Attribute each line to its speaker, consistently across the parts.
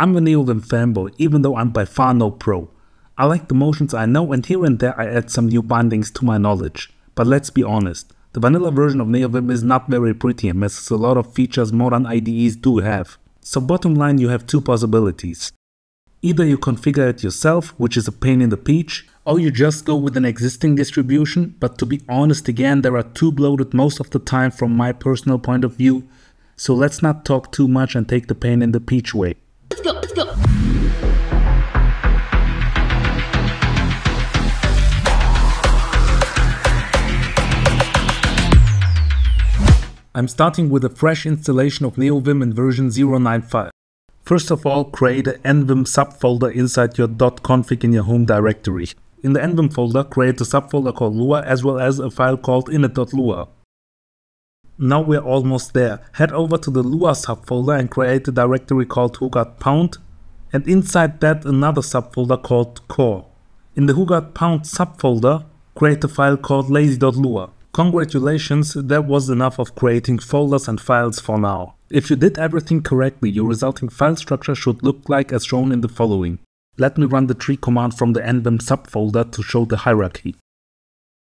Speaker 1: I'm a NeoVim fanboy, even though I'm by far no pro. I like the motions I know and here and there I add some new bindings to my knowledge. But let's be honest, the vanilla version of NeoVim is not very pretty and misses a lot of features modern IDEs do have. So bottom line you have two possibilities. Either you configure it yourself, which is a pain in the peach, or you just go with an existing distribution, but to be honest again, they are too bloated most of the time from my personal point of view, so let's not talk too much and take the pain in the peach way. I'm starting with a fresh installation of NeoVim in version 095. First of all, create an nvim subfolder inside your .config in your home directory. In the nvim folder, create a subfolder called Lua as well as a file called init.lua. Now we're almost there. Head over to the Lua subfolder and create a directory called whogotpwned and inside that another subfolder called core. In the whogotpwned subfolder, create a file called lazy.lua. Congratulations, that was enough of creating folders and files for now. If you did everything correctly, your resulting file structure should look like as shown in the following. Let me run the tree command from the nvim subfolder to show the hierarchy.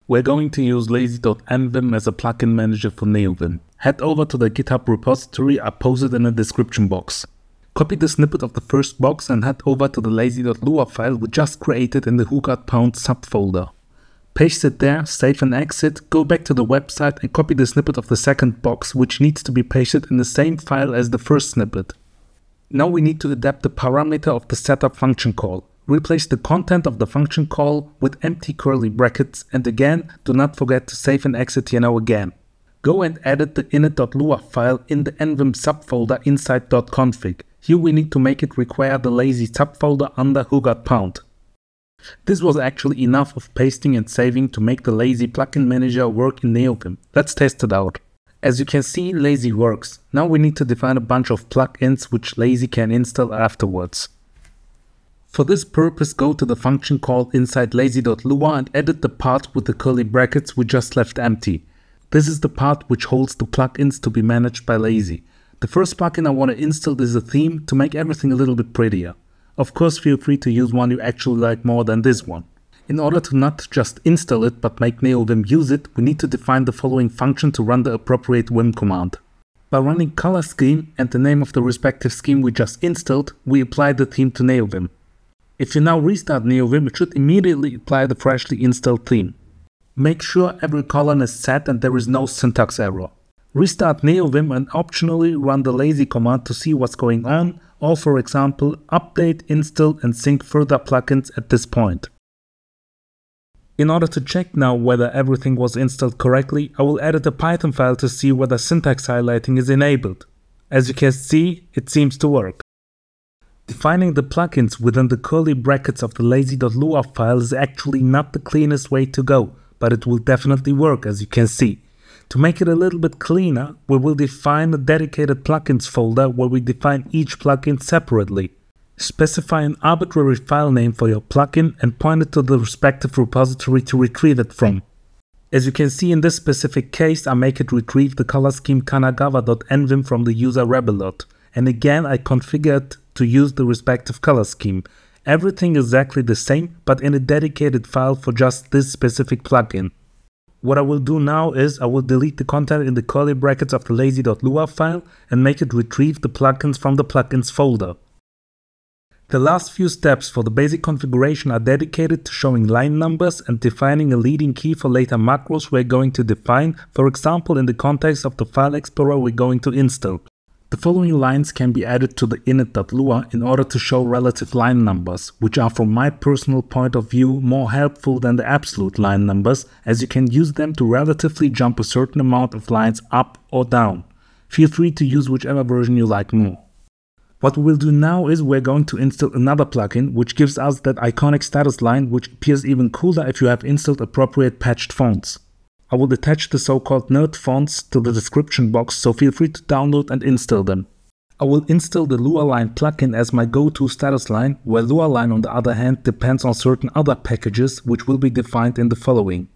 Speaker 1: We're going to use lazy.nvim as a plugin manager for NeoVim. Head over to the GitHub repository I posted in the description box. Copy the snippet of the first box and head over to the lazy.lua file we just created in the whogotpwned subfolder paste it there, save and exit, go back to the website and copy the snippet of the second box which needs to be pasted in the same file as the first snippet. Now we need to adapt the parameter of the setup function call. Replace the content of the function call with empty curly brackets and again do not forget to save and exit now again. Go and edit the init.lua file in the nvim subfolder inside .config. Here we need to make it require the lazy subfolder under whogotpwned. This was actually enough of pasting and saving to make the Lazy plugin manager work in NeoVim. Let's test it out. As you can see, Lazy works. Now we need to define a bunch of plugins which Lazy can install afterwards. For this purpose, go to the function called inside lazy.lua and edit the part with the curly brackets we just left empty. This is the part which holds the plugins to be managed by Lazy. The first plugin I want to install is a theme to make everything a little bit prettier. Of course feel free to use one you actually like more than this one. In order to not just install it but make NeoVim use it, we need to define the following function to run the appropriate Vim command. By running color scheme and the name of the respective scheme we just installed, we apply the theme to NeoVim. If you now restart NeoVim, it should immediately apply the freshly installed theme. Make sure every colon is set and there is no syntax error. Restart NeoVim and optionally run the lazy command to see what's going on or for example update, install and sync further plugins at this point. In order to check now whether everything was installed correctly, I will edit a Python file to see whether syntax highlighting is enabled. As you can see, it seems to work. Defining the plugins within the curly brackets of the lazy.lua file is actually not the cleanest way to go, but it will definitely work as you can see. To make it a little bit cleaner, we will define a dedicated plugins folder where we define each plugin separately. Specify an arbitrary file name for your plugin and point it to the respective repository to retrieve it from. As you can see in this specific case, I make it retrieve the color scheme kanagawa.nvim from the user rebelot. And again, I configure it to use the respective color scheme. Everything exactly the same, but in a dedicated file for just this specific plugin. What I will do now is I will delete the content in the curly brackets of the lazy.lua file and make it retrieve the plugins from the plugins folder. The last few steps for the basic configuration are dedicated to showing line numbers and defining a leading key for later macros we're going to define, for example in the context of the file explorer we're going to install. The following lines can be added to the init.lua in order to show relative line numbers, which are from my personal point of view more helpful than the absolute line numbers as you can use them to relatively jump a certain amount of lines up or down. Feel free to use whichever version you like more. What we will do now is we're going to install another plugin which gives us that iconic status line which appears even cooler if you have installed appropriate patched fonts. I will attach the so-called nerd fonts to the description box, so feel free to download and install them. I will install the LuaLine plugin as my go-to status line, where LuaLine on the other hand depends on certain other packages which will be defined in the following.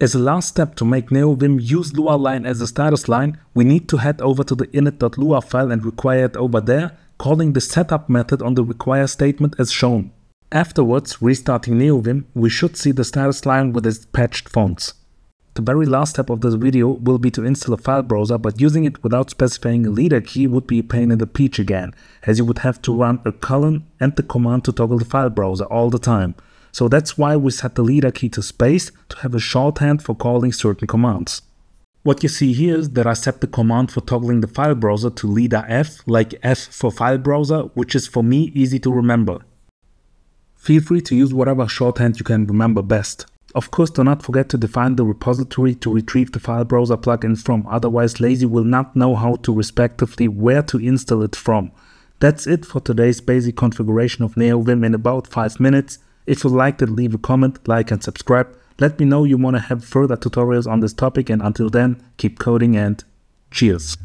Speaker 1: As a last step to make NeoVim use LuaLine as a status line, we need to head over to the init.lua file and require it over there, calling the setup method on the require statement as shown. Afterwards, restarting NeoVim, we should see the status line with its patched fonts. The very last step of this video will be to install a file browser, but using it without specifying a leader key would be a pain in the peach again, as you would have to run a colon and the command to toggle the file browser all the time. So that's why we set the leader key to space to have a shorthand for calling certain commands. What you see here is that I set the command for toggling the file browser to leader F, like F for file browser, which is for me easy to remember. Feel free to use whatever shorthand you can remember best. Of course, do not forget to define the repository to retrieve the file browser plugin from, otherwise Lazy will not know how to respectively where to install it from. That's it for today's basic configuration of NeoVim in about 5 minutes. If you liked it, leave a comment, like and subscribe. Let me know you want to have further tutorials on this topic and until then, keep coding and cheers.